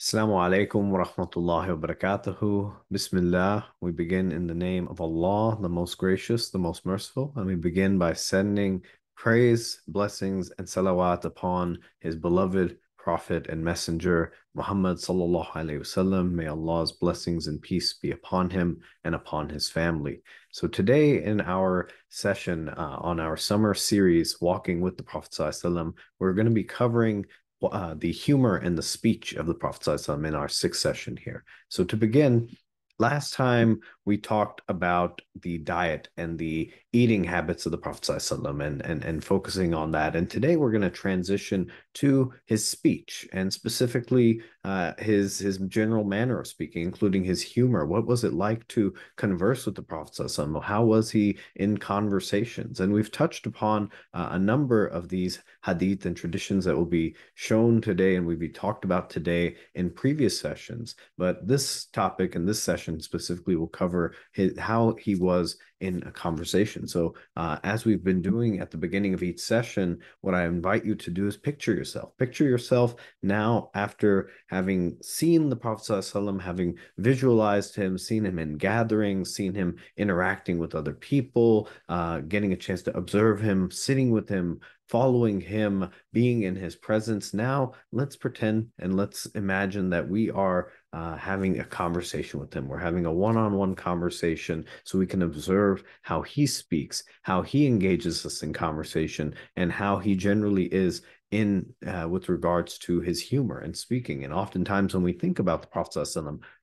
Assalamu alaikum wa rahmatullahi wa barakatuhu. Bismillah. We begin in the name of Allah, the most gracious, the most merciful. And we begin by sending praise, blessings, and salawat upon His beloved Prophet and Messenger, Muhammad sallallahu alaihi wasallam. May Allah's blessings and peace be upon him and upon his family. So today in our session uh, on our summer series, Walking with the Prophet sallallahu alayhi wasallam, we're going to be covering uh, the humor and the speech of the Prophet in our sixth session here. So to begin, last time we talked about the diet and the eating habits of the Prophet ﷺ and, and, and focusing on that. And today we're going to transition to his speech and specifically uh, his, his general manner of speaking, including his humor. What was it like to converse with the Prophet ﷺ? How was he in conversations? And we've touched upon uh, a number of these hadith and traditions that will be shown today and will be talked about today in previous sessions. But this topic and this session specifically will cover cover his, how he was in a conversation. So, uh, as we've been doing at the beginning of each session, what I invite you to do is picture yourself. Picture yourself now after having seen the Prophet, ﷺ, having visualized him, seen him in gatherings, seen him interacting with other people, uh, getting a chance to observe him, sitting with him, following him, being in his presence. Now, let's pretend and let's imagine that we are uh, having a conversation with him. We're having a one on one conversation so we can observe how he speaks, how he engages us in conversation, and how he generally is in uh, with regards to his humor and speaking. And oftentimes, when we think about the Prophet,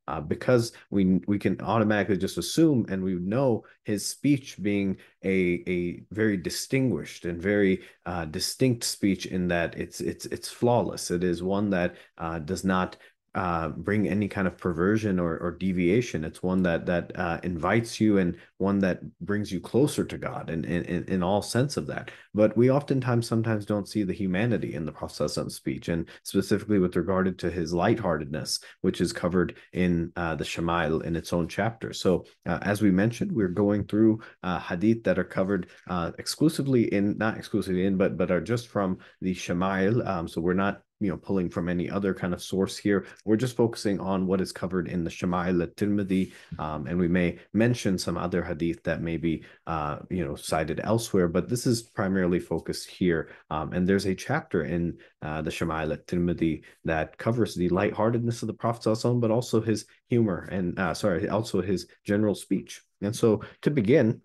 uh, because we we can automatically just assume and we know his speech being a a very distinguished and very uh, distinct speech in that it's it's it's flawless. It is one that uh, does not uh, bring any kind of perversion or, or deviation. It's one that that uh, invites you and one that brings you closer to God in, in, in all sense of that. But we oftentimes sometimes don't see the humanity in the process of speech, and specifically with regard to his lightheartedness, which is covered in uh, the Shama'il in its own chapter. So uh, as we mentioned, we're going through uh, hadith that are covered uh, exclusively in, not exclusively in, but but are just from the Shama'il. Um, so we're not you know pulling from any other kind of source here. We're just focusing on what is covered in the Shama'il at-Tirmidhi, um, and we may mention some other hadith that may be uh, you know cited elsewhere, but this is primarily focused here. Um, and there's a chapter in uh, the Shama'il at-Tirmidhi that covers the lightheartedness of the Prophet but also his humor and uh, sorry, also his general speech. And so to begin,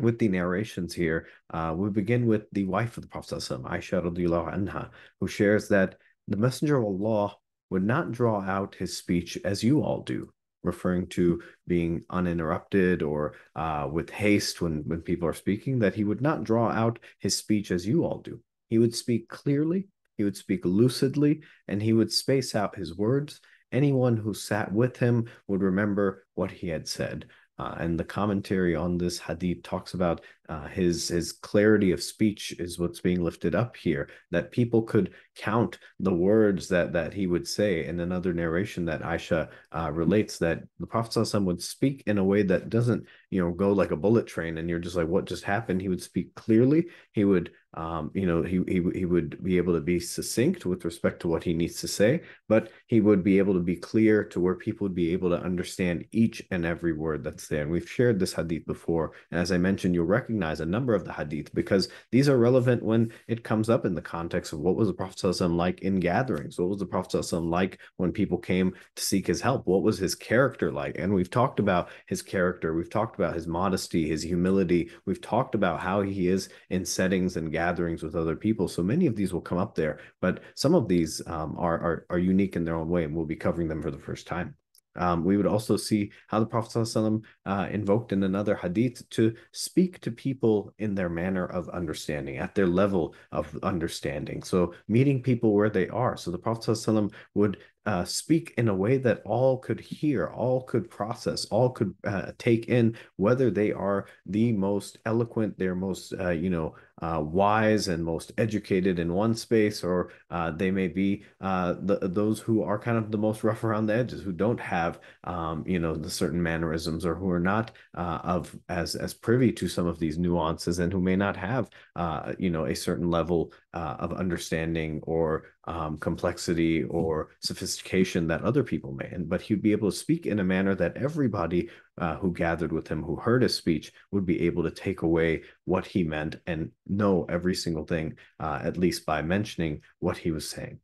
with the narrations here, uh, we begin with the wife of the Prophet, Aisha radiallahu anha, who shares that the Messenger of Allah would not draw out his speech as you all do, referring to being uninterrupted or uh, with haste when, when people are speaking, that he would not draw out his speech as you all do. He would speak clearly, he would speak lucidly, and he would space out his words. Anyone who sat with him would remember what he had said. Uh, and the commentary on this hadith talks about uh, his his clarity of speech is what's being lifted up here. That people could count the words that that he would say. In another narration that Aisha uh, relates, that the Prophet would speak in a way that doesn't you know go like a bullet train, and you're just like, what just happened? He would speak clearly. He would um, you know, he, he he would be able to be succinct with respect to what he needs to say, but he would be able to be clear to where people would be able to understand each and every word that's there. And we've shared this hadith before, and as I mentioned, you'll recognize a number of the hadith because these are relevant when it comes up in the context of what was the Prophet like in gatherings, what was the Prophet like when people came to seek his help, what was his character like, and we've talked about his character, we've talked about his modesty, his humility, we've talked about how he is in settings and gatherings with other people. So many of these will come up there, but some of these um, are, are, are unique in their own way, and we'll be covering them for the first time. Um, we would also see how the Prophet ﷺ, uh, invoked in another hadith to speak to people in their manner of understanding, at their level of understanding. So meeting people where they are. So the Prophet ﷺ would uh, speak in a way that all could hear, all could process, all could uh, take in, whether they are the most eloquent, they're most, uh, you know, uh, wise and most educated in one space, or uh, they may be uh, the, those who are kind of the most rough around the edges, who don't have, um, you know, the certain mannerisms, or who are not of as as privy to some of these nuances, and who may not have, you know, a certain level uh, of understanding or um, complexity or sophistication that other people may. And but he'd be able to speak in a manner that everybody uh, who gathered with him, who heard his speech, would be able to take away what he meant and know every single thing, uh, at least by mentioning what he was saying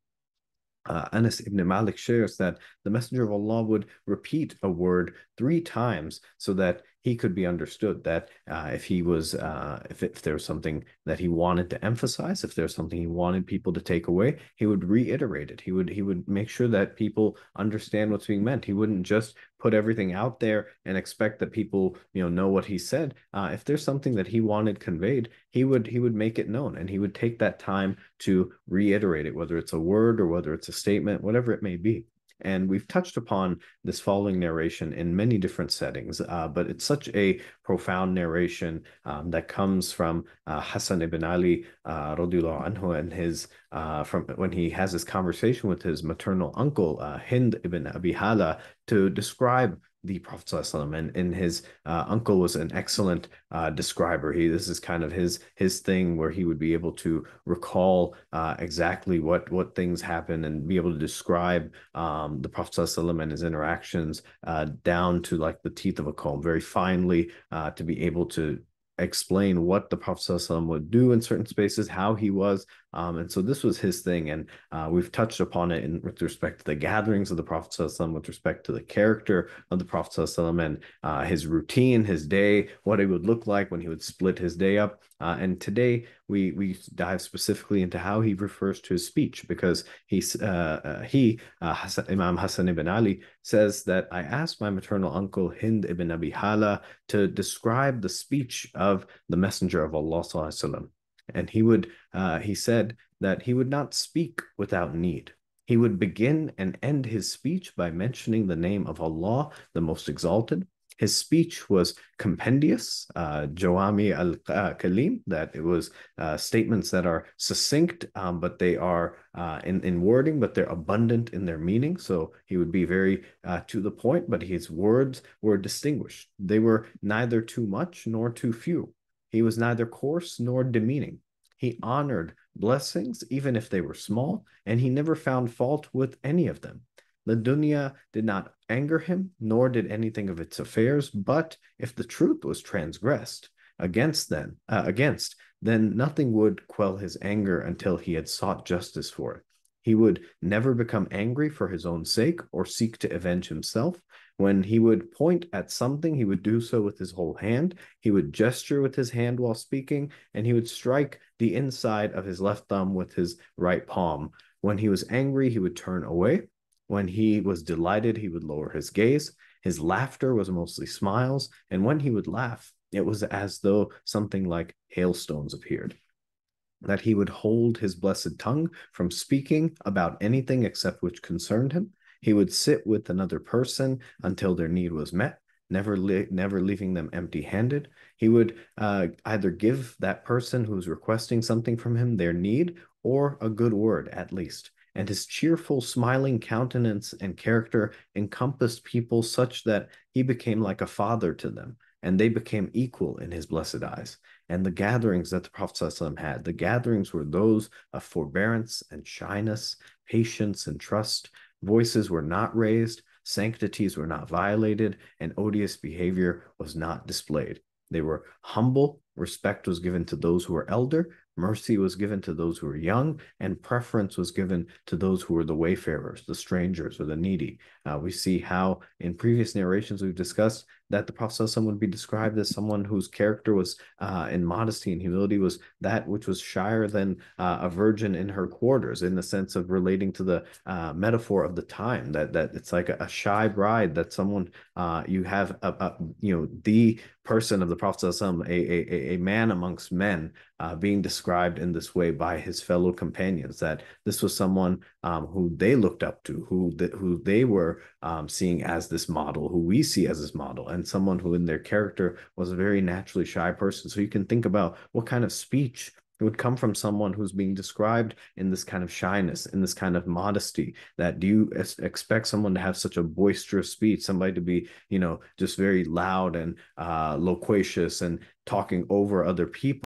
uh, Anas ibn Malik shares that the Messenger of Allah would repeat a word three times so that he could be understood that uh, if he was uh, if, if there was something that he wanted to emphasize if there's something he wanted people to take away he would reiterate it. He would he would make sure that people understand what's being meant. He wouldn't just put everything out there and expect that people you know know what he said. Uh, if there's something that he wanted conveyed he would he would make it known and he would take that time to reiterate it whether it's a word or whether it's a statement whatever it may be and we've touched upon this following narration in many different settings, uh, but it's such a profound narration um, that comes from uh, Hassan ibn Ali uh, anhu and his uh, from when he has this conversation with his maternal uncle uh, Hind ibn Abi Hala to describe the Prophet ﷺ, and, and his uh, uncle was an excellent uh, describer. He this is kind of his his thing where he would be able to recall uh, exactly what what things happen and be able to describe um, the Prophet ﷺ and his interactions uh, down to like the teeth of a comb, very finely uh, to be able to explain what the Prophet ﷺ would do in certain spaces, how he was. um, and so this was his thing. And uh, we've touched upon it in, with respect to the gatherings of the Prophet with respect to the character of the Prophet and uh, his routine, his day, what it would look like when he would split his day up. Uh, and today we we dive specifically into how he refers to his speech because he's uh, uh, he uh, Hassan, Imam Hassan ibn Ali says that I asked my maternal uncle Hind ibn Abi Hala to describe the speech of the Messenger of Allah sallallahu and he would uh, he said that he would not speak without need. He would begin and end his speech by mentioning the name of Allah, the Most Exalted, his speech was compendious, uh, Jawami al-Kalim, that it was uh, statements that are succinct, um, but they are uh, in, in wording, but they're abundant in their meaning. So he would be very uh, to the point, but his words were distinguished. They were neither too much nor too few. He was neither coarse nor demeaning. He honored blessings, even if they were small, and he never found fault with any of them. The dunya did not anger him, nor did anything of its affairs. But if the truth was transgressed against then uh, against, then nothing would quell his anger until he had sought justice for it. He would never become angry for his own sake or seek to avenge himself. When he would point at something, he would do so with his whole hand. He would gesture with his hand while speaking, and he would strike the inside of his left thumb with his right palm. When he was angry, he would turn away. When he was delighted, he would lower his gaze. His laughter was mostly smiles, and when he would laugh, it was as though something like hailstones appeared. That he would hold his blessed tongue from speaking about anything except which concerned him. He would sit with another person until their need was met, never never leaving them empty-handed. He would uh, either give that person who's requesting something from him their need or a good word at least and his cheerful, smiling countenance and character encompassed people such that he became like a father to them, and they became equal in his blessed eyes. And the gatherings that the Prophet had, the gatherings were those of forbearance and shyness, patience and trust. Voices were not raised, sanctities were not violated, and odious behavior was not displayed. They were humble, respect was given to those who were elder, Mercy was given to those who were young, and preference was given to those who were the wayfarers, the strangers, or the needy. Uh, we see how in previous narrations we've discussed that the Prophet would be described as someone whose character was uh, in modesty and humility was that which was shyer than uh, a virgin in her quarters, in the sense of relating to the uh, metaphor of the time that that it's like a, a shy bride that someone uh, you have a, a, you know the person of the Prophet a, a, a man amongst men uh, being described in this way by his fellow companions that this was someone um, who they looked up to who the, who they were um, seeing as this model who we see as this model and someone who in their character was a very naturally shy person. So you can think about what kind of speech would come from someone who's being described in this kind of shyness, in this kind of modesty. That do you expect someone to have such a boisterous speech, somebody to be, you know, just very loud and uh, loquacious and talking over other people?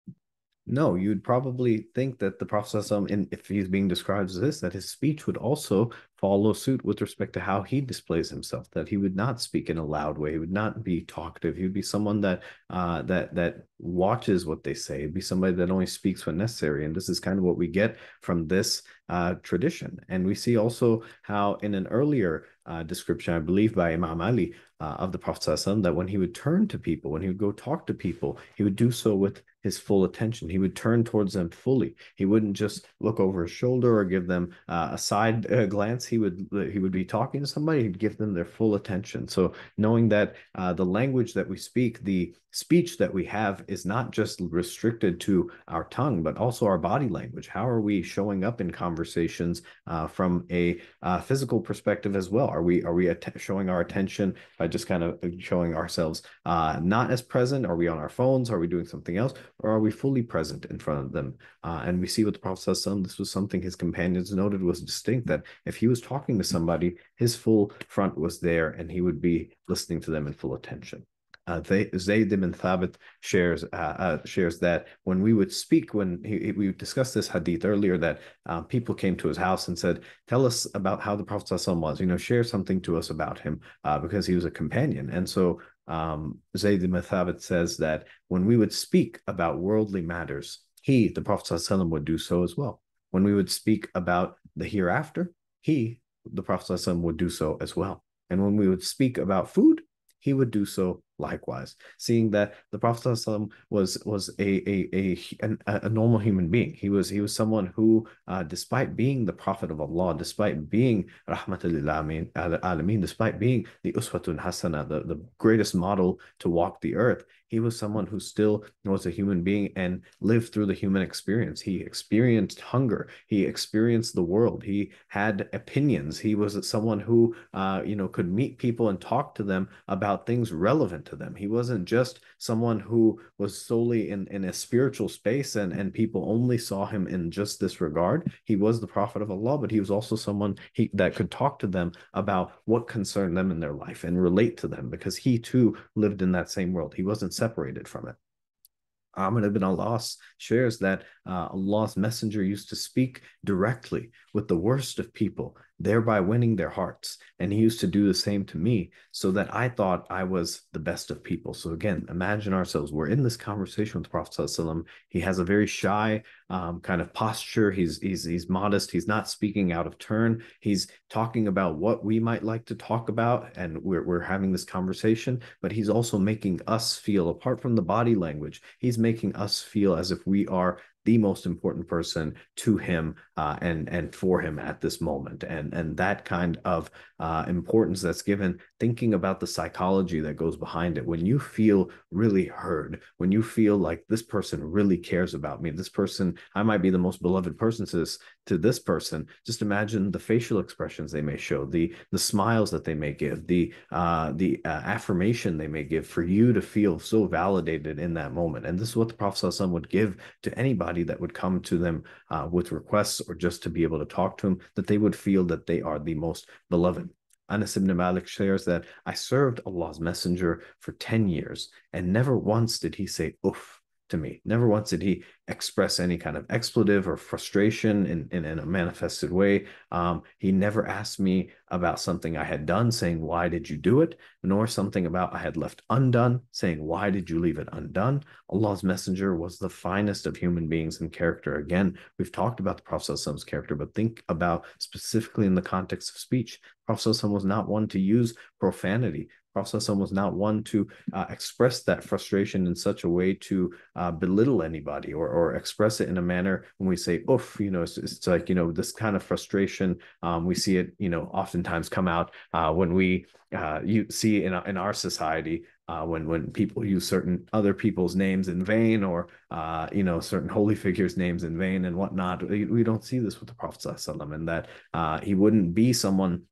No, you'd probably think that the Prophet, in, if he's being described as this, that his speech would also follow suit with respect to how he displays himself. That he would not speak in a loud way. He would not be talkative. He would be someone that uh, that that watches what they say. He'd be somebody that only speaks when necessary. And this is kind of what we get from this uh, tradition. And we see also how in an earlier uh, description, I believe by Imam Ali uh, of the Prophet that when he would turn to people, when he would go talk to people, he would do so with his full attention. He would turn towards them fully. He wouldn't just look over his shoulder or give them uh, a side uh, glance. He would he would be talking to somebody. He'd give them their full attention. So knowing that uh, the language that we speak, the speech that we have, is not just restricted to our tongue, but also our body language. How are we showing up in conversations uh, from a uh, physical perspective as well? Are we are we showing our attention by just kind of showing ourselves uh, not as present? Are we on our phones? Are we doing something else? Or are we fully present in front of them? Uh, and we see with the Prophet this was something his companions noted was distinct that if he was talking to somebody, his full front was there and he would be listening to them in full attention. Uh, they, Zayd ibn Thabit shares uh, uh, shares that when we would speak, when he, we discussed this hadith earlier, that uh, people came to his house and said, "Tell us about how the Prophet was. You know, share something to us about him, uh, because he was a companion." And so um, Zayd ibn Thabit says that when we would speak about worldly matters, he, the Prophet ﷺ, would do so as well. When we would speak about the hereafter, he, the Prophet ﷺ, would do so as well. And when we would speak about food, he would do so likewise, seeing that the Prophet was was a a, a a normal human being. He was he was someone who, uh, despite being the Prophet of Allah, despite being rahmatul alameen, despite being the uswatun hasana, the, the greatest model to walk the earth, he was someone who still was a human being and lived through the human experience. He experienced hunger. He experienced the world. He had opinions. He was someone who, uh, you know, could meet people and talk to them about things relevant to them. He wasn't just someone who was solely in, in a spiritual space and, and people only saw him in just this regard. He was the prophet of Allah, but he was also someone he, that could talk to them about what concerned them in their life and relate to them because he too lived in that same world. He wasn't separated from it. Amr ibn al-As shares that uh, Allah's messenger used to speak directly with the worst of people, thereby winning their hearts. And he used to do the same to me so that I thought I was the best of people. So again, imagine ourselves, we're in this conversation with the Prophet. He has a very shy um, kind of posture. He's, he's, he's modest. He's not speaking out of turn. He's talking about what we might like to talk about. And we're, we're having this conversation, but he's also making us feel, apart from the body language, he's making us feel as if we are the most important person to him uh, and and for him at this moment. And and that kind of uh, importance that's given thinking about the psychology that goes behind it when you feel really heard when you feel like this person really cares about me. This person i might be the most beloved person to this to this person. Just imagine the facial expressions they may show the the smiles that they may give the uh, the uh, affirmation they may give for you to feel so validated in that moment. And this is what the prophet would give to anybody that would come to them uh, with requests or just to be able to talk to him, that they would feel that they are the most beloved. Anas ibn Malik shares that I served Allah's messenger for 10 years and never once did he say oof to me. Never once did he express any kind of expletive or frustration in, in, in a manifested way. Um, he never asked me about something I had done, saying, Why did you do it? Nor something about I had left undone, saying, Why did you leave it undone? Allah's messenger was the finest of human beings in character. Again, we've talked about the Prophet's character, but think about specifically in the context of speech. Prophet was not one to use profanity. Prophet was not one to uh, express that frustration in such a way to uh, belittle anybody or, or express it in a manner when we say oof you know it's, it's like you know this kind of frustration um, we see it you know oftentimes come out uh, when we uh, you see in, in our society uh, when when people use certain other people's names in vain or uh, you know certain holy figures names in vain and whatnot we, we don't see this with the prophet and that he wouldn't be someone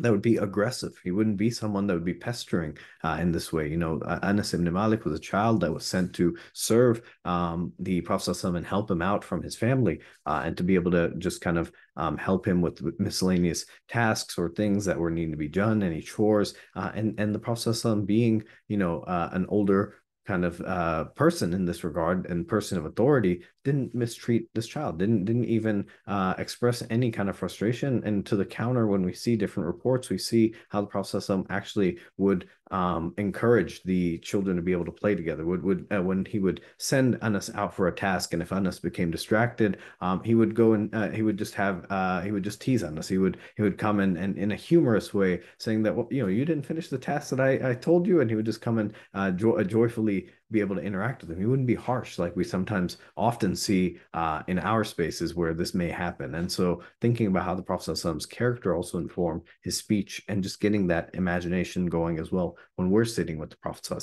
that would be aggressive. He wouldn't be someone that would be pestering uh, in this way. You know, Anas ibn Malik was a child that was sent to serve um, the Prophet and help him out from his family uh, and to be able to just kind of um, help him with, miscellaneous tasks or things that were needing to be done, any chores. Uh, and, and the Prophet being, you know, uh, an older kind of uh, person in this regard and person of authority didn't mistreat this child didn't didn't even uh, express any kind of frustration. And to the counter when we see different reports we see how the prophet actually would um, encourage the children to be able to play together. Would would uh, when he would send Anas out for a task and if Anas became distracted um, he would go and uh, he would just have uh, he would just tease Anas. He would he would come in and in a humorous way saying that well you know you didn't finish the task that I, I told you and he would just come and uh, jo- joyfully be able to interact with them. He wouldn't be harsh like we sometimes often see uh, in our spaces where this may happen. And so thinking about how the Prophet's character also informed his speech and just getting that imagination going as well when we're sitting with the Prophet.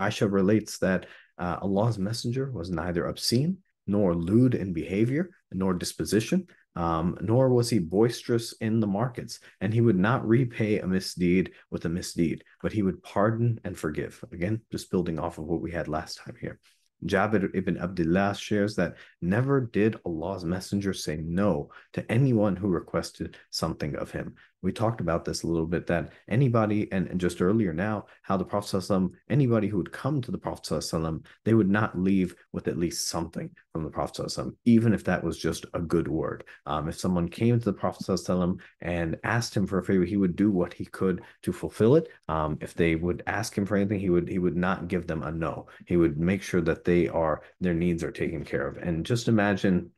Aisha relates that uh, Allah's messenger was neither obscene nor lewd in behavior nor disposition, um, nor was he boisterous in the markets, and he would not repay a misdeed with a misdeed, but he would pardon and forgive. Again, just building off of what we had last time here. Jabir ibn Abdullah shares that never did Allah's messenger say no to anyone who requested something of him we talked about this a little bit that anybody and, and just earlier now how the prophet anybody who would come to the prophet they would not leave with at least something from the prophet even if that was just a good word. Um, if someone came to the prophet and asked him for a favor he would do what he could to fulfill it. Um, if they would ask him for anything he would he would not give them a no. He would make sure that they are their needs are taken care of. And just imagine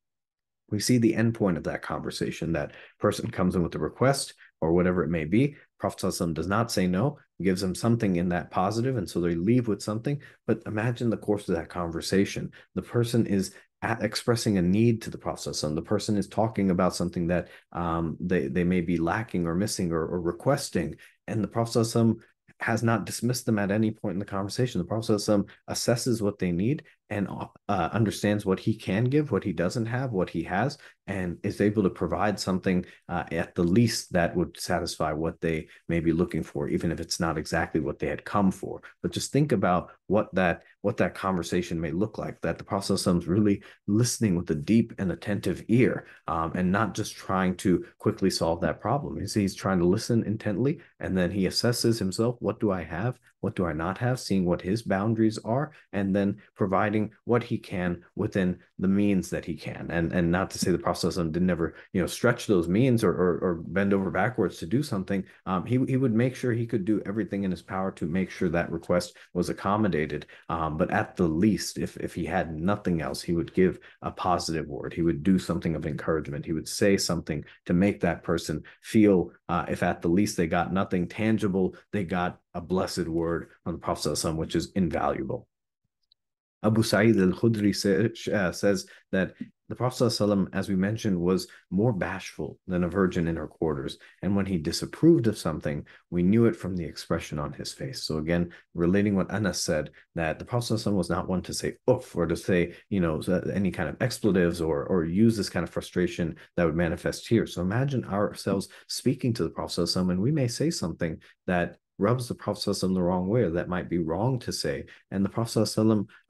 we see the end point of that conversation that person comes in with a request or whatever it may be. Prophet does not say no, gives them something in that positive, and so they leave with something. But imagine the course of that conversation. The person is expressing a need to the Prophet. The person is talking about something that um, they, they may be lacking or missing or, or requesting. And the Prophet has not dismissed them at any point in the conversation. The Prophet assesses what they need and uh, understands what he can give, what he doesn't have, what he has, and is able to provide something uh, at the least that would satisfy what they may be looking for, even if it's not exactly what they had come for. But just think about what that what that conversation may look like. That the Prophet is really listening with a deep and attentive ear, um, and not just trying to quickly solve that problem. He's, he's trying to listen intently, and then he assesses himself: What do I have? What do I not have? Seeing what his boundaries are, and then providing what he can within the means that he can. And and not to say the Prophet didn't ever you know stretch those means or, or, or bend over backwards to do something. Um, he he would make sure he could do everything in his power to make sure that request was accommodated. Um, but at the least, if if he had nothing else, he would give a positive word. He would do something of encouragement. He would say something to make that person feel, uh, if at the least they got nothing tangible, they got a blessed word from the Prophet, which is invaluable. Abu Sa'id al-Khudri say, uh, says that the Prophet ﷺ, as we mentioned, was more bashful than a virgin in her quarters. And when he disapproved of something, we knew it from the expression on his face. So again, relating what Anas said, that the Prophet ﷺ was not one to say oof or to say, you know, any kind of expletives or or use this kind of frustration that would manifest here. So imagine ourselves speaking to the Prophet ﷺ, and we may say something that rubs the Prophet the wrong way, or that might be wrong to say. And the Prophet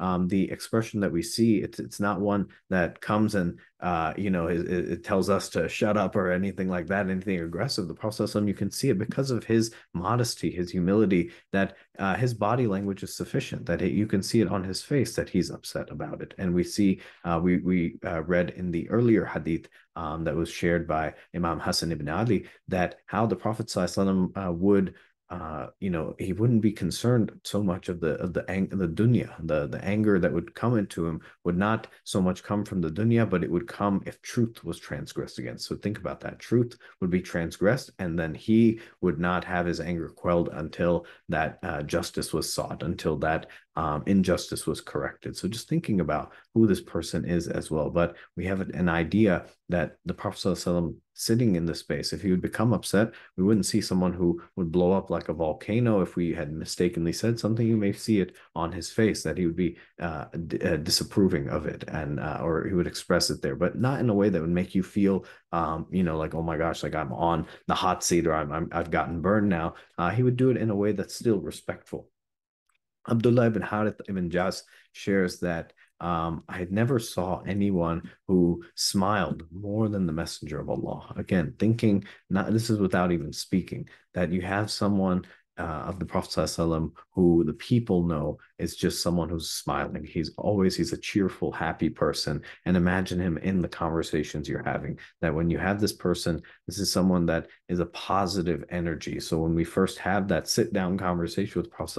um, the expression that we see, it's it's not one that comes and uh, you know it, it, tells us to shut up or anything like that, anything aggressive. The Prophet you can see it because of his modesty, his humility, that uh, his body language is sufficient. That it, you can see it on his face that he's upset about it. And we see uh, we we uh, read in the earlier hadith um, that was shared by Imam Hassan ibn Ali that how the Prophet uh, would uh, you know, he wouldn't be concerned so much of the of the ang- the dunya, the the anger that would come into him would not so much come from the dunya, but it would come if truth was transgressed against. So think about that: truth would be transgressed, and then he would not have his anger quelled until that uh, justice was sought, until that um, injustice was corrected. So just thinking about who this person is as well. But we have an idea that the Prophet ﷺ sitting in this space, if he would become upset, we wouldn't see someone who would blow up like a volcano. If we had mistakenly said something, you may see it on his face that he would be uh, uh, disapproving of it and uh, or he would express it there, but not in a way that would make you feel, um, you know, like, oh my gosh, like I'm on the hot seat or I'm, I'm I've gotten burned now. Uh, he would do it in a way that's still respectful. Abdullah ibn Harith ibn Jas shares that um, I had never saw anyone who smiled more than the Messenger of Allah. Again, thinking not this is without even speaking that you have someone uh, of the Prophet who the people know is just someone who's smiling. He's always he's a cheerful, happy person. And imagine him in the conversations you're having. That when you have this person, this is someone that is a positive energy. So when we first have that sit down conversation with Prophet,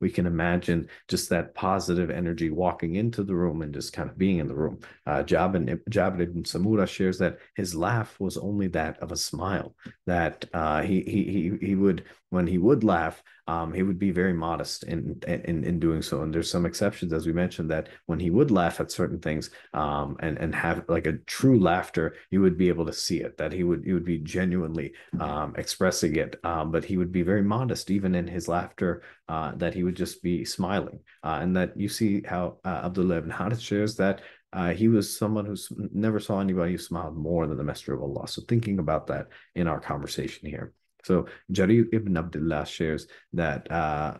we can imagine just that positive energy walking into the room and just kind of being in the room. Uh, Jabir, Jabir ibn Samura shares that his laugh was only that of a smile. That uh, he he he he would when he would laugh, um, he would be very modest in, in in doing so. And there's some exceptions, as we mentioned, that when he would laugh at certain things um, and and have like a true laughter, you would be able to see it. That he would he would be genuinely um, expressing it, um, but he would be very modest even in his laughter. Uh, that he would just be smiling, uh, and that you see how uh, Abdullah ibn Harith shares that uh, he was someone who never saw anybody who smiled more than the Messenger of Allah. So thinking about that in our conversation here. So Jarir ibn Abdullah shares that, uh,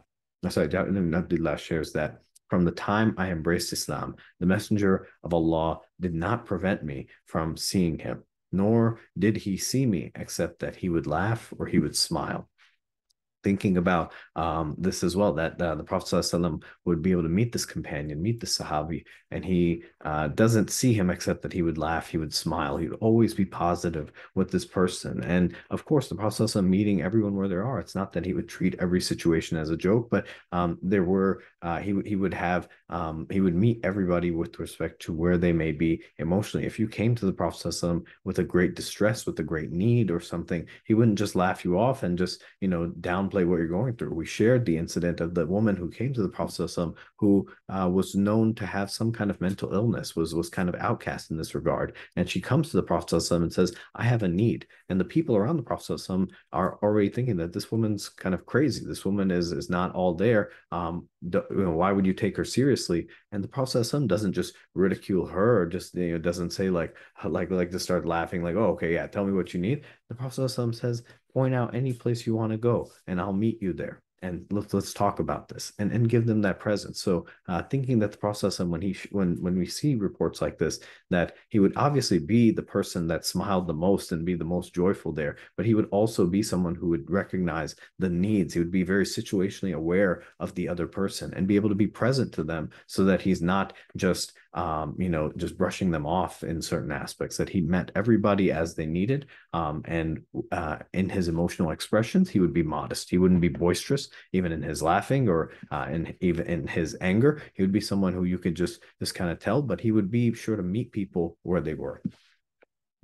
sorry, Jarir ibn Abdullah shares that from the time I embraced Islam, the Messenger of Allah did not prevent me from seeing him, nor did he see me except that he would laugh or he would smile thinking about um, this as well that uh, the Prophet ﷺ would be able to meet this companion, meet the Sahabi, and he uh, doesn't see him except that he would laugh, he would smile, he would always be positive with this person. And of course, the Prophet ﷺ meeting everyone where they are. It's not that he would treat every situation as a joke, but um, there were uh, he he would have um, he would meet everybody with respect to where they may be emotionally. If you came to the Prophet ﷺ with a great distress, with a great need or something, he wouldn't just laugh you off and just you know down downplay what you're going through. We shared the incident of the woman who came to the Prophet who uh, was known to have some kind of mental illness, was was kind of outcast in this regard. And she comes to the Prophet and says, I have a need. And the people around the Prophet are already thinking that this woman's kind of crazy. This woman is is not all there. Um, you know, why would you take her seriously? And the Prophet doesn't just ridicule her just you know doesn't say like like like to start laughing like oh okay yeah tell me what you need. The Prophet says point out any place you want to go and I'll meet you there. And let's let's talk about this and and give them that presence. So uh, thinking that the process and when he when when we see reports like this that he would obviously be the person that smiled the most and be the most joyful there but he would also be someone who would recognize the needs. He would be very situationally aware of the other person and be able to be present to them so that he's not just um, you know, just brushing them off in certain aspects, that he met everybody as they needed. Um, and uh, in his emotional expressions, he would be modest. He wouldn't be boisterous, even in his laughing or uh, in even in his anger. He would be someone who you could just just kind of tell, but he would be sure to meet people where they were.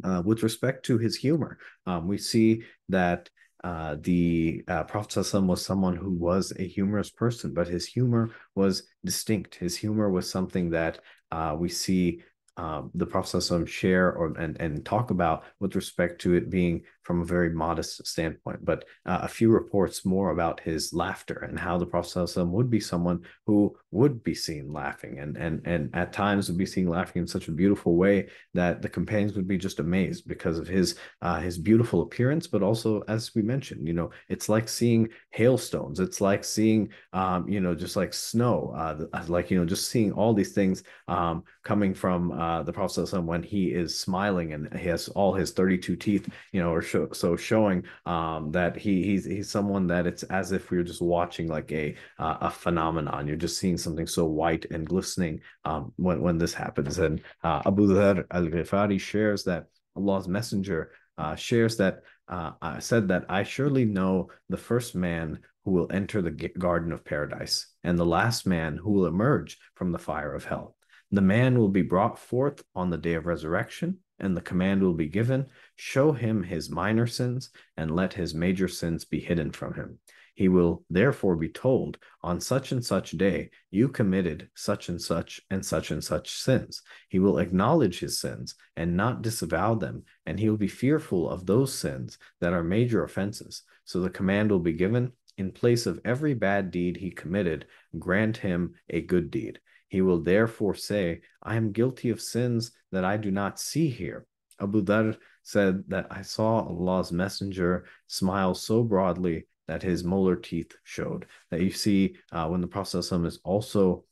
Uh, with respect to his humor, um, we see that uh, the uh, Prophet was someone who was a humorous person, but his humor was distinct. His humor was something that uh, we see um, the Prophet share or and, and talk about with respect to it being from a very modest standpoint, but uh, a few reports more about his laughter and how the Prophet would be someone who would be seen laughing and and and at times would be seen laughing in such a beautiful way that the companions would be just amazed because of his uh, his beautiful appearance, but also as we mentioned, you know, it's like seeing hailstones, it's like seeing um, you know just like snow, uh, like you know just seeing all these things um, coming from uh, the Prophet when he is smiling and he has all his thirty two teeth, you know, or show, so showing um, that he he's he's someone that it's as if we are just watching like a uh, a phenomenon. You're just seeing something so white and glistening um, when when this happens. And uh, Abu Dhar al Ghifari shares that Allah's Messenger uh, shares that uh, said that I surely know the first man who will enter the garden of paradise and the last man who will emerge from the fire of hell. The man will be brought forth on the day of resurrection and the command will be given show him his minor sins and let his major sins be hidden from him. He will therefore be told, On such and such day, you committed such and such and such and such sins. He will acknowledge his sins and not disavow them, and he will be fearful of those sins that are major offenses. So the command will be given in place of every bad deed he committed, grant him a good deed. He will therefore say, I am guilty of sins that I do not see here. Abu Dhar said that I saw Allah's messenger smile so broadly that his molar teeth showed. That you see uh, when the Prophet is also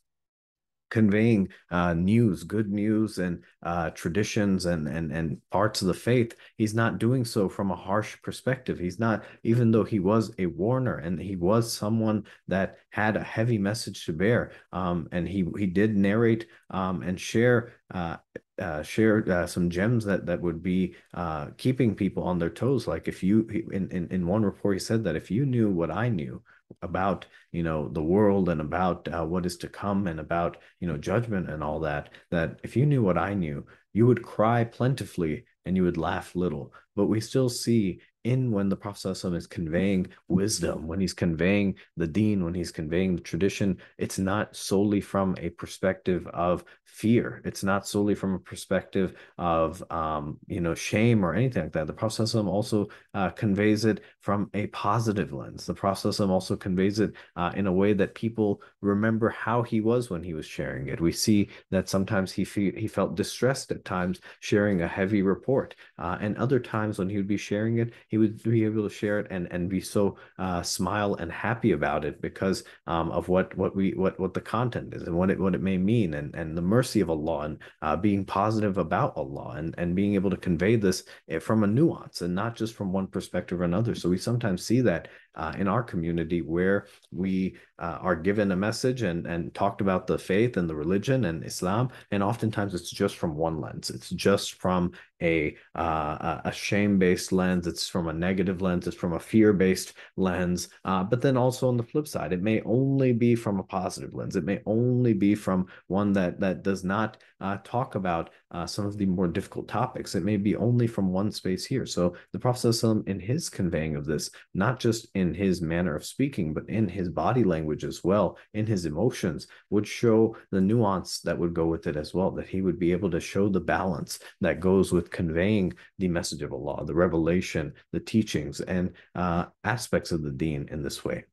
conveying uh, news, good news, and uh, traditions and and and parts of the faith. He's not doing so from a harsh perspective. He's not, even though he was a warner and he was someone that had a heavy message to bear. Um, and he he did narrate um, and share uh, uh, share uh, some gems that that would be uh, keeping people on their toes. Like if you in, in in one report, he said that if you knew what I knew, about you know the world and about uh, what is to come and about you know judgment and all that that if you knew what i knew you would cry plentifully and you would laugh little but we still see in when the Prophet is conveying wisdom, when he's conveying the deen, when he's conveying the tradition, it's not solely from a perspective of fear. It's not solely from a perspective of um, you know shame or anything like that. The Prophet also uh, conveys it from a positive lens. The Prophet also conveys it uh, in a way that people remember how he was when he was sharing it. We see that sometimes he fe- he felt distressed at times sharing a heavy report, uh, and other times when he would be sharing it he would be able to share it and and be so uh, smile and happy about it because um, of what what we what what the content is and what it what it may mean and and the mercy of Allah and uh, being positive about Allah and and being able to convey this eh, from a nuance and not just from one perspective or another. So we sometimes see that uh, in our community where we uh, are given a message and and talked about the faith and the religion and Islam, and oftentimes it's just from one lens. It's just from a uh, a shame based lens. It's from a negative lens. It's from a fear based lens. Uh, but then also on the flip side, it may only be from a positive lens. It may only be from one that that does not uh, talk about uh, some of the more difficult topics. It may be only from one space here. So the Prophet in his conveying of this, not just in his manner of speaking, but in his body language as well, in his emotions, would show the nuance that would go with it as well, that he would be able to show the balance that goes with conveying the message of Allah, the revelation, the teachings, and uh, aspects of the deen in this way.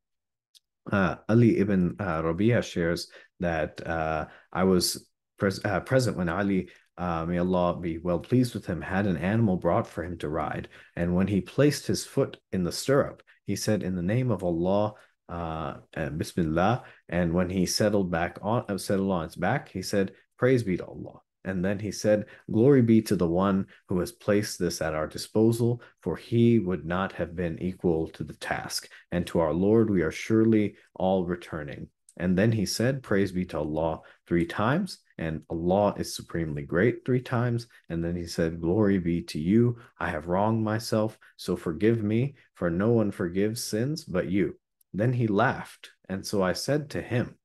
Uh, Ali ibn uh, Rabia shares that uh, I was pres- uh, present when Ali uh, may Allah be well pleased with him, had an animal brought for him to ride. And when he placed his foot in the stirrup, he said, In the name of Allah, uh, Bismillah. And when he settled back on, uh, settled on its back, he said, Praise be to Allah. And then he said, Glory be to the one who has placed this at our disposal, for he would not have been equal to the task. And to our Lord we are surely all returning. And then he said, Praise be to Allah three times, and Allah is supremely great three times. And then he said, Glory be to you. I have wronged myself, so forgive me, for no one forgives sins but you. Then he laughed. And so I said to him,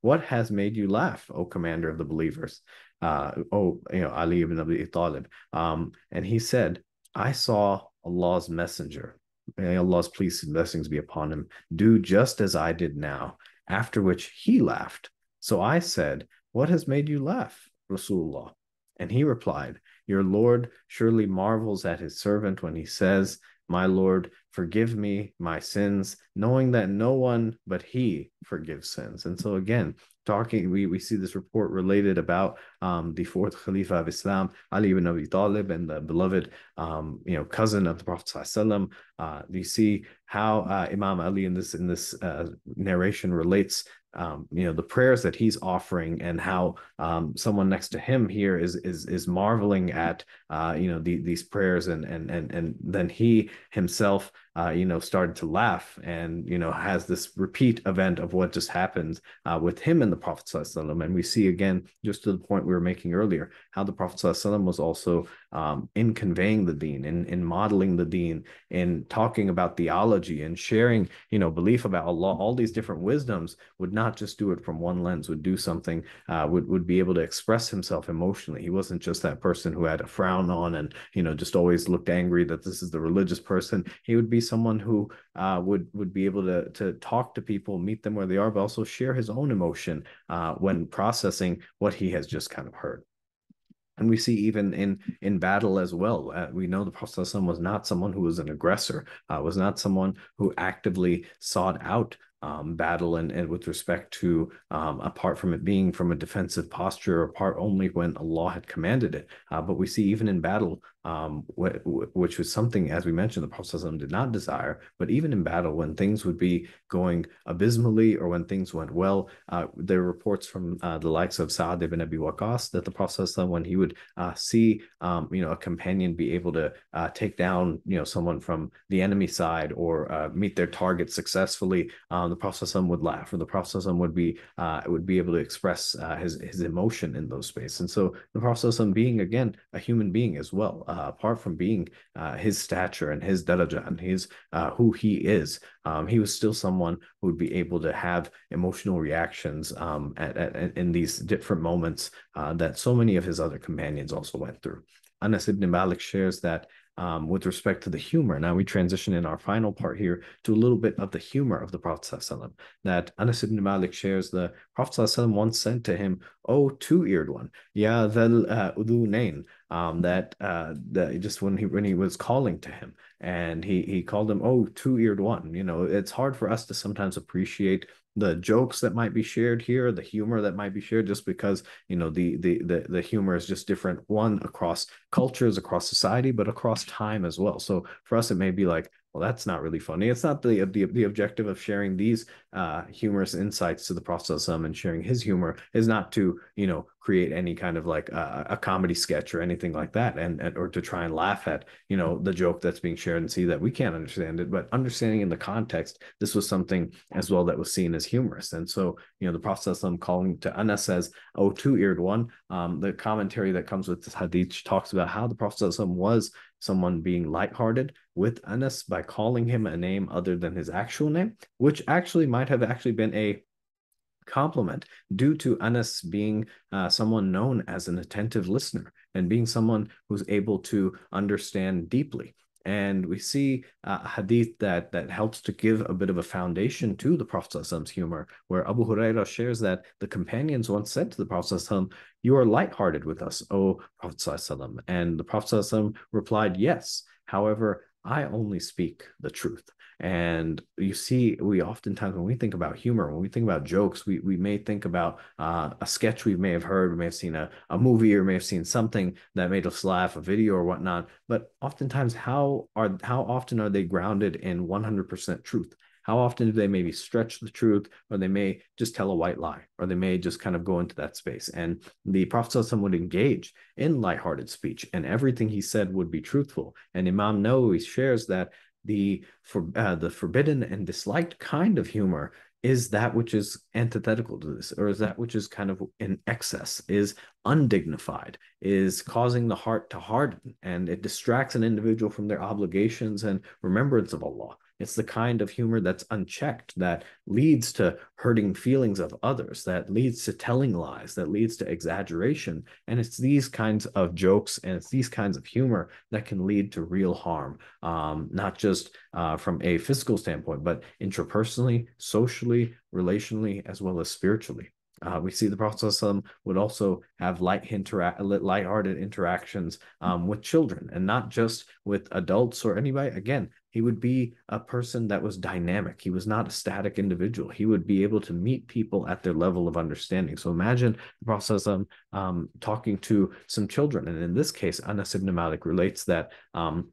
What has made you laugh, O commander of the believers? Uh, oh, you know, Ali ibn Abi Talib. Um, and he said, I saw Allah's messenger. May Allah's peace and blessings be upon him. Do just as I did now after which he laughed. So I said, What has made you laugh, Rasulullah? And he replied, Your Lord surely marvels at his servant when he says, My Lord, forgive me my sins, knowing that no one but he forgives sins. And so again, talking, we, we see this report related about um, the fourth Khalifa of Islam, Ali ibn Abi Talib, and the beloved, um, you know, cousin of the Prophet Sallallahu uh, you see how uh, Imam Ali in this in this uh, narration relates um, you know the prayers that he's offering and how um, someone next to him here is is is marveling at uh, you know the, these prayers and and and and then he himself uh, you know started to laugh and you know has this repeat event of what just happened uh, with him and the Prophet and we see again just to the point we were making earlier how the Prophet was also um, in conveying the Deen in in modeling the Deen in talking about theology and sharing you know belief about Allah all these different wisdoms would not just do it from one lens would do something uh, would would be able to express himself emotionally he wasn't just that person who had a frown on and you know just always looked angry that this is the religious person he would be someone who uh, would would be able to to talk to people, meet them where they are, but also share his own emotion uh, when processing what he has just kind of heard. And we see even in in battle as well. Uh, we know the Prophet was not someone who was an aggressor, uh, was not someone who actively sought out um, battle and, and with respect to um, apart from it being from a defensive posture, apart only when Allah had commanded it. Uh, but we see even in battle, um, wh- which was something, as we mentioned, the Prophet did not desire. But even in battle, when things would be going abysmally or when things went well, uh, there are reports from uh, the likes of Sa'ad ibn Abi Waqqas that the Prophet, when he would uh, see, um, you know, a companion be able to uh, take down, you know, someone from the enemy side or uh, meet their target successfully, um, the Prophet would laugh, or the Prophet would be would be able to express his his emotion in those spaces. And so the Prophet being again a human being as well uh, apart from being uh, his stature and his daraja and his uh, who he is, um, he was still someone who would be able to have emotional reactions um, at, at, in these different moments uh, that so many of his other companions also went through. Anas ibn Malik shares that um, with respect to the humor. Now we transition in our final part here to a little bit of the humor of the Prophet ﷺ, that Anas ibn Malik shares the Prophet ﷺ once said to him, "Oh, two-eared one, ya dhal uh, udunain," um, that uh, that just when he when he was calling to him, and he he called him, "Oh, two-eared one." You know, it's hard for us to sometimes appreciate the jokes that might be shared here, the humor that might be shared, just because you know the the the, the humor is just different one across cultures, across society, but across time as well. So for us, it may be like, well, that's not really funny. It's not the the, the objective of sharing these uh, humorous insights to the Prophet and sharing his humor is not to you know create any kind of like uh, a comedy sketch or anything like that, and, and or to try and laugh at you know the joke that's being shared and see that we can't understand it, but understanding in the context, this was something as well that was seen as humorous. And so you know the Prophet calling to Anas says, "Oh, two-eared one." Um, the commentary that comes with this hadith talks about how the Prophet was someone being lighthearted with Anas by calling him a name other than his actual name, which actually might have actually been a compliment due to Anas being uh, someone known as an attentive listener and being someone who's able to understand deeply. And we see a hadith that that helps to give a bit of a foundation to the Prophet's humor, where Abu Hurairah shares that the companions once said to the Prophet, You are lighthearted with us, O Prophet. And the Prophet replied, Yes. However, I only speak the truth. And you see, we oftentimes, when we think about humor, when we think about jokes, we, we may think about uh, a sketch we may have heard, we may have seen a, a movie or may have seen something that made us laugh, a video or whatnot. But oftentimes, how are how often are they grounded in 100% truth? How often do they maybe stretch the truth, or they may just tell a white lie, or they may just kind of go into that space? And the Prophet would engage in lighthearted speech, and everything he said would be truthful. And Imam Nawawi shares that the for uh, the forbidden and disliked kind of humor is that which is antithetical to this or is that which is kind of in excess is undignified is causing the heart to harden and it distracts an individual from their obligations and remembrance of allah it's the kind of humor that's unchecked that leads to hurting feelings of others, that leads to telling lies, that leads to exaggeration. And it's these kinds of jokes and it's these kinds of humor that can lead to real harm, um, not just uh, from a physical standpoint, but intrapersonally, socially, relationally, as well as spiritually. Uh, we see the Prophet would also have light intera- lighthearted interactions um, with children and not just with adults or anybody. Again, he would be a person that was dynamic. He was not a static individual. He would be able to meet people at their level of understanding. So imagine the Prophet um, talking to some children. And in this case, Anas ibn Malik relates that um,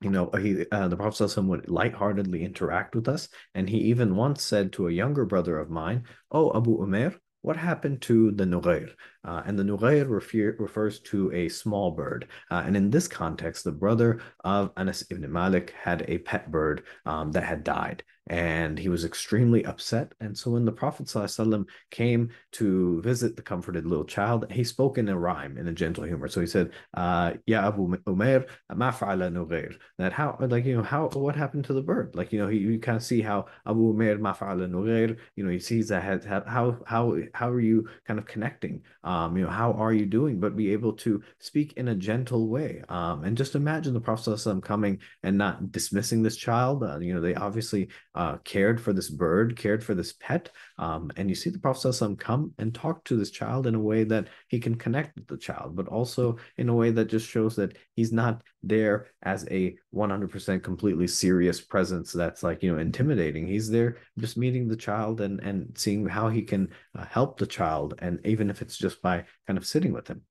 you know, he uh, the Prophet would lightheartedly interact with us, and he even once said to a younger brother of mine, "Oh, Abu Umair, what happened to the Nughair? Uh, and the Nughair refer, refers to a small bird. Uh, and in this context, the brother of Anas ibn Malik had a pet bird um, that had died and he was extremely upset. And so when the Prophet ﷺ came to visit the comforted little child, he spoke in a rhyme, in a gentle humor. So he said, uh, Ya Abu Umair, ma fa'ala nughair. That how, like, you know, how, what happened to the bird? Like, you know, he, you kind of see how Abu Umair ma fa'ala nughair, you know, he sees that, how, how, how are you kind of connecting? Um, you know, how are you doing? But be able to speak in a gentle way. Um, and just imagine the Prophet ﷺ coming and not dismissing this child. Uh, you know, they obviously uh, cared for this bird, cared for this pet. Um, and you see the Prophet ﷺ come and talk to this child in a way that he can connect with the child, but also in a way that just shows that he's not there as a 100% completely serious presence that's like, you know, intimidating. He's there just meeting the child and, and seeing how he can uh, help the child. And even if it's just by kind of sitting with him.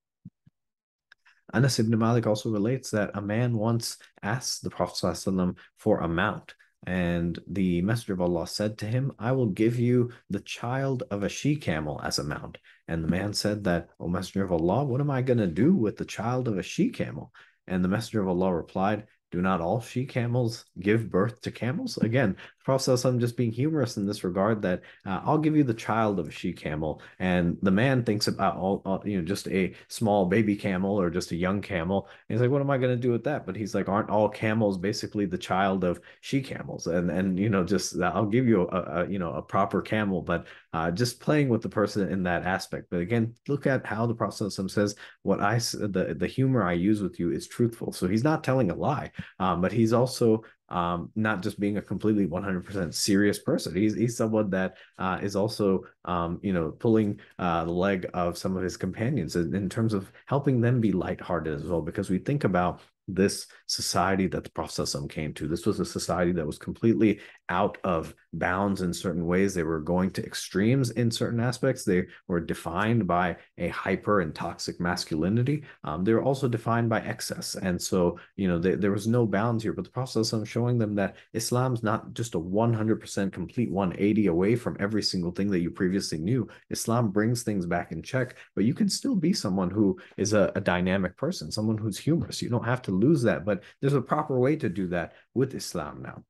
Anas ibn Malik also relates that a man once asked the Prophet ﷺ for a mount. And the Messenger of Allah said to him, I will give you the child of a she camel as a mount. And the man said that, O Messenger of Allah, what am I going to do with the child of a she camel? And the Messenger of Allah replied, do not all she camels give birth to camels? Again, Prophet I'm just being humorous in this regard that uh, I'll give you the child of a she camel, and the man thinks about all, all, you know just a small baby camel or just a young camel. And he's like, what am I going to do with that? But he's like, aren't all camels basically the child of she camels? And and you know just I'll give you a, a you know a proper camel, but uh, just playing with the person in that aspect. But again, look at how the Prophet says what I the the humor I use with you is truthful. So he's not telling a lie, um, but he's also um, not just being a completely 100% serious person. He's he's someone that uh, is also um, you know pulling uh, the leg of some of his companions in, in terms of helping them be lighthearted as well. Because we think about this society that the Prophet came to. This was a society that was completely out of bounds in certain ways. They were going to extremes in certain aspects. They were defined by a hyper and toxic masculinity. Um, they were also defined by excess. And so, you know, they, there was no bounds here. But the Prophet showing them that Islam's not just a 100% complete 180 away from every single thing that you previously knew. Islam brings things back in check, but you can still be someone who is a, a dynamic person, someone who's humorous. You don't have to lose that, but there's a proper way to do that with Islam now.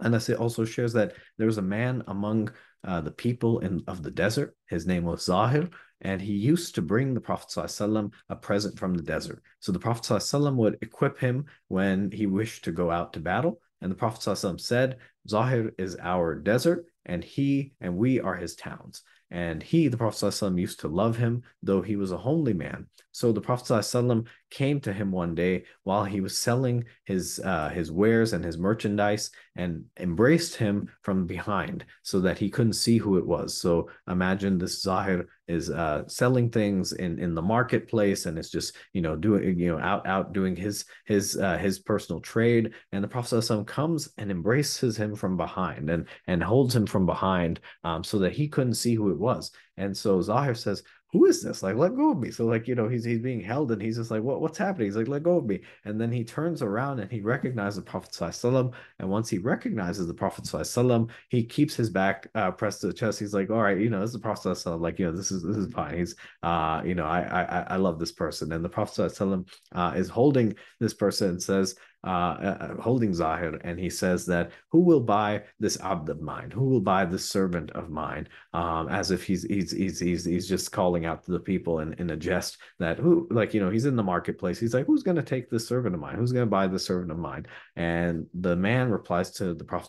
And it also shares that there was a man among uh, the people in of the desert. His name was Zahir, and he used to bring the Prophet ﷺ a present from the desert. So the Prophet ﷺ would equip him when he wished to go out to battle. And the Prophet ﷺ said, Zahir is our desert, and he and we are his towns. And he, the Prophet ﷺ, used to love him, though he was a homely man. So the Prophet ﷺ came to him one day while he was selling his uh, his wares and his merchandise and embraced him from behind so that he couldn't see who it was. So imagine this Zahir is uh, selling things in in the marketplace and it's just you know doing you know out out doing his his uh, his personal trade and the Prophet ﷺ comes and embraces him from behind and and holds him from behind um, so that he couldn't see who it was. And so Zahir says, who is this? Like, let go of me. So, like, you know, he's he's being held and he's just like, what, what's happening? He's like, let go of me. And then he turns around and he recognizes the Prophet. ﷺ. And once he recognizes the Prophet, ﷺ, he keeps his back uh, pressed to the chest. He's like, all right, you know, this is the Prophet. ﷺ. Like, you know, this is this is fine. He's uh, you know, I I I love this person. And the Prophet ﷺ, uh, is holding this person and says, uh, uh, holding Zahir, and he says that who will buy this abd of mine? Who will buy this servant of mine? Um, as if he's he's he's he's he's just calling out to the people in, in a jest that who like you know he's in the marketplace. He's like, who's going to take this servant of mine? Who's going to buy this servant of mine? And the man replies to the Prophet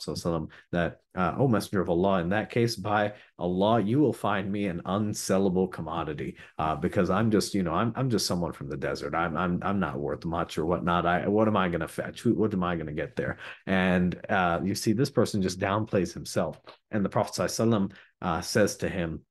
that uh, oh messenger of allah. In that case by allah you will find me an unsellable commodity uh, because i'm just you know i'm, I'm just someone from the desert. I'm i'm, I'm not worth much or whatnot. I what am i going to fetch what am i going to get there? And uh, you see this person just downplays himself. And the prophet ﷺ, uh, says to him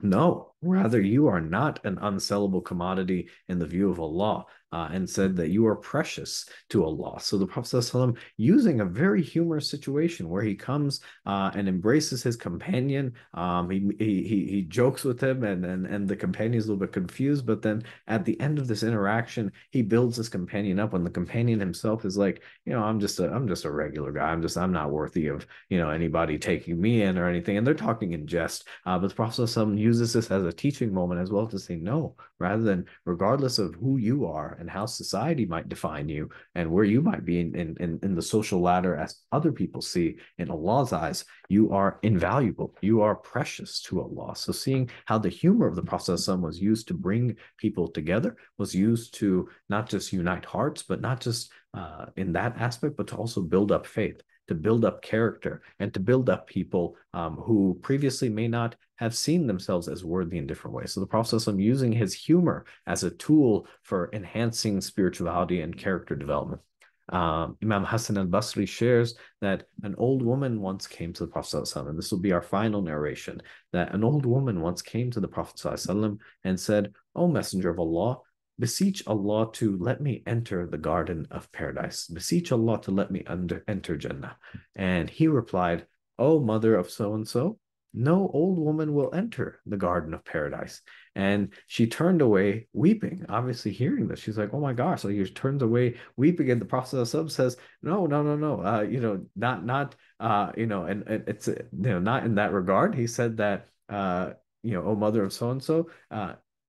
no rather you are not an unsellable commodity in the view of allah uh, and said that you are precious to Allah. So the Prophet using a very humorous situation where he comes uh, and embraces his companion, um, he, he he jokes with him, and and and the companion is a little bit confused. But then at the end of this interaction, he builds his companion up. When the companion himself is like, you know, I'm just a I'm just a regular guy. I'm just I'm not worthy of you know anybody taking me in or anything. And they're talking in jest. Uh, but the Prophet uses this as a teaching moment as well to say no, rather than regardless of who you are and how society might define you and where you might be in, in, in the social ladder as other people see in Allah's eyes, you are invaluable. You are precious to Allah. So seeing how the humor of the Prophet was used to bring people together, was used to not just unite hearts, but not just uh, in that aspect, but to also build up faith to build up character and to build up people um, who previously may not have seen themselves as worthy in different ways. So the Prophet using his humor as a tool for enhancing spirituality and character development. Um, Imam Hassan al Basri shares that an old woman once came to the Prophet, and this will be our final narration that an old woman once came to the Prophet and said, O Messenger of Allah, beseech Allah to let me enter the garden of paradise. Beseech Allah to let me under, enter Jannah. And he replied, O mother of so and so, no old woman will enter the garden of paradise. And she turned away weeping, obviously hearing this. She's like, oh my gosh. So he turns away weeping. And the Prophet says, no, no, no, no. Uh, you know, not, not, uh, you know, and, and it's, you know, not in that regard. He said that, uh, you know, oh mother of so and so,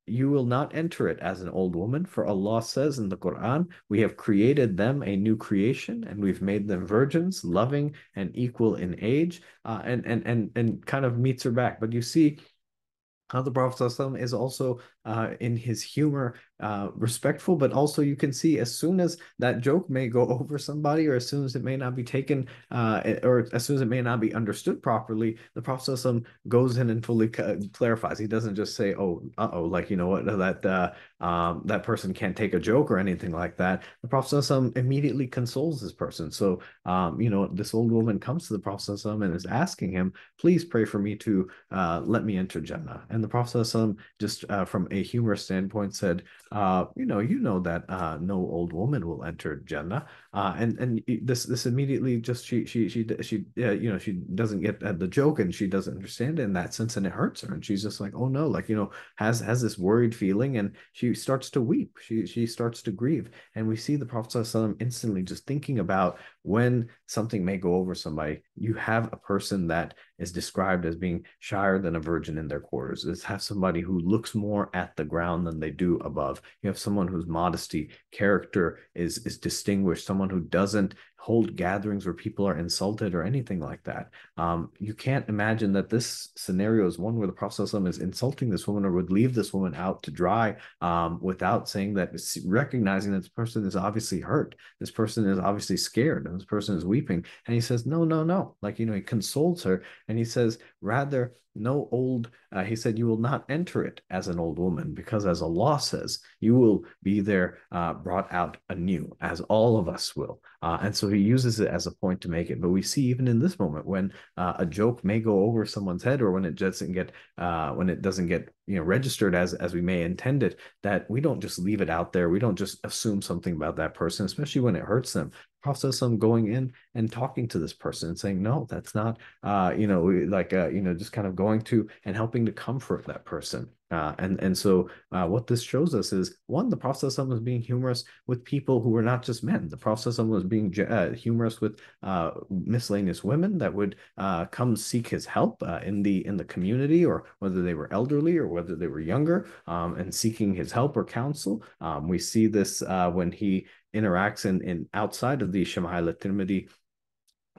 you will not enter it as an old woman, for Allah says in the Quran, we have created them a new creation and we've made them virgins, loving and equal in age, uh, and, and, and, and kind of meets her back. But you see, how the Prophet is also uh, in his humor uh, respectful, but also you can see as soon as that joke may go over somebody, or as soon as it may not be taken, uh, or as soon as it may not be understood properly, the Prophet goes in and fully clarifies. He doesn't just say, "Oh, uh oh," like you know what that uh, um, that person can't take a joke or anything like that. The Prophet immediately consoles this person. So um, you know this old woman comes to the Prophet and is asking him, "Please pray for me to uh, let me enter Jannah." And the Prophet just uh, from a humorous standpoint said, uh, you know, you know that uh, no old woman will enter Jannah, uh, and and this this immediately just she she she she uh, you know she doesn't get the joke and she doesn't understand it in that sense, and it hurts her, and she's just like, oh no, like you know, has has this worried feeling, and she starts to weep, she she starts to grieve, and we see the Prophet instantly just thinking about when something may go over somebody, you have a person that is described as being shyer than a virgin in their quarters. Is have somebody who looks more at the ground than they do above. You have someone whose modesty, character is is distinguished, someone who doesn't hold gatherings where people are insulted or anything like that. Um, you can't imagine that this scenario is one where the Prophet is insulting this woman or would leave this woman out to dry um, without saying that, recognizing that this person is obviously hurt. This person is obviously scared and this person is weeping. And he says, no, no, no. Like, you know, he consoles her and he says, rather, no old, uh, he said, you will not enter it as an old woman because as Allah says, you will be there uh, brought out anew, as all of us will. Uh, and so he uses it as a point to make it. But we see even in this moment when uh, a joke may go over someone's head or when it doesn't get, uh, when it doesn't get, you know, registered as, as we may intend it, that we don't just leave it out there. We don't just assume something about that person, especially when it hurts them process on going in and talking to this person and saying no that's not uh you know like uh you know just kind of going to and helping to comfort that person uh, and and so uh, what this shows us is one, the Prophet was being humorous with people who were not just men. The Prophet was being uh, humorous with uh, miscellaneous women that would come seek his help in the in the community, or whether they were elderly or whether they were younger, um, and seeking his help or counsel. Um, we see this when he interacts in, in outside of the Shama'il al-Tirmidhi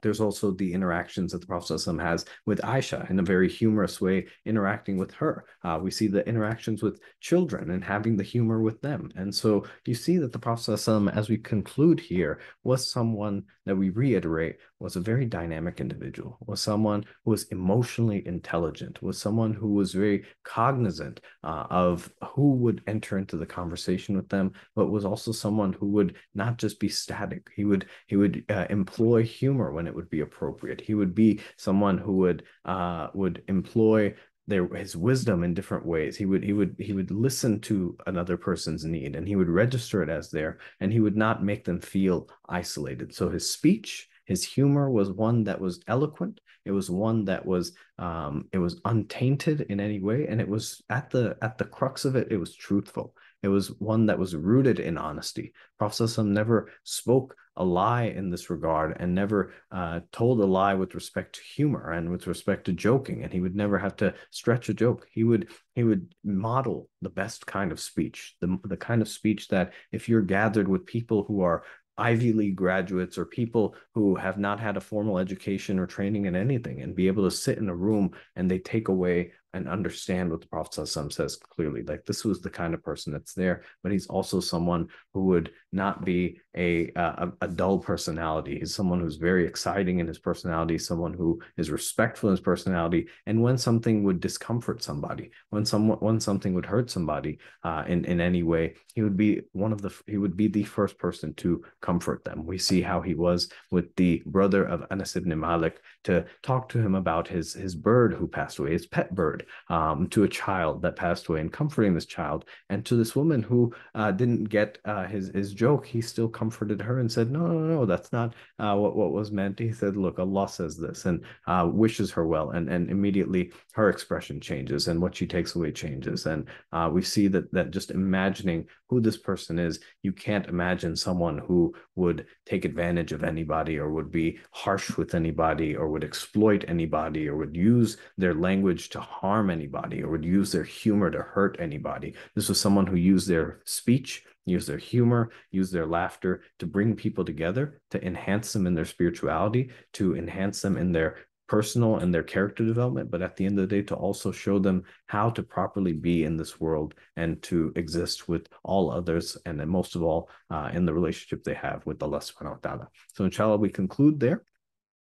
there's also the interactions that the Prophet has with Aisha in a very humorous way, interacting with her. Uh, we see the interactions with children and having the humor with them. And so you see that the Prophet, as we conclude here, was someone that we reiterate was a very dynamic individual, was someone who was emotionally intelligent, was someone who was very cognizant uh, of who would enter into the conversation with them, but was also someone who would not just be static. He would he would uh, employ humor when it would be appropriate. He would be someone who would uh, would employ their his wisdom in different ways. He would he would he would listen to another person's need and he would register it as there and he would not make them feel isolated. So his speech, his humor was one that was eloquent. It was one that was um, it was untainted in any way, and it was at the at the crux of it. It was truthful. It was one that was rooted in honesty. Prophet never spoke a lie in this regard and never uh, told a lie with respect to humor and with respect to joking. And he would never have to stretch a joke. He would he would model the best kind of speech, the, the kind of speech that if you're gathered with people who are Ivy League graduates or people who have not had a formal education or training in anything and be able to sit in a room and they take away and understand what the Prophet says clearly. Like this was the kind of person that's there, but he's also someone who would not be a, a, a dull personality. He's someone who's very exciting in his personality, someone who is respectful in his personality. And when something would discomfort somebody, when someone when something would hurt somebody uh, in in any way, he would be one of the he would be the first person to comfort them. We see how he was with the brother of Anas ibn Malik to talk to him about his his bird who passed away, his pet bird, um, to a child that passed away, and comforting this child, and to this woman who uh, didn't get uh, his his joke, he still comforted her and said, "No, no, no, that's not uh, what what was meant." He said, "Look, Allah says this," and uh, wishes her well, and and immediately her expression changes, and what she takes away changes, and uh, we see that that just imagining who this person is, you can't imagine someone who would take advantage of anybody or would be harsh with anybody or would exploit anybody or would use their language to harm anybody or would use their humor to hurt anybody. This was someone who used their speech, used their humor, used their laughter to bring people together, to enhance them in their spirituality, to enhance them in their personal and their character development, but at the end of the day, to also show them how to properly be in this world and to exist with all others, and then most of all, uh, in the relationship they have with Allah subhanahu wa ta'ala. So inshallah, we conclude there.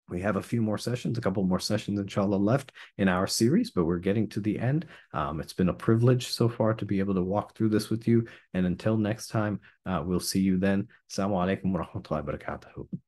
We have a few more sessions, a couple more sessions, inshallah, left in our series, but we're getting to the end. Um, it's been a privilege so far to be able to walk through this with you. And until next time, uh, we'll see you then. Assalamu alaikum wa rahmatullahi wa barakatuhu.